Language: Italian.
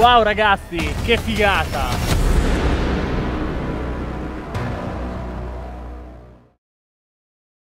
Wow ragazzi, che figata!